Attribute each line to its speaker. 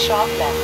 Speaker 1: shop there.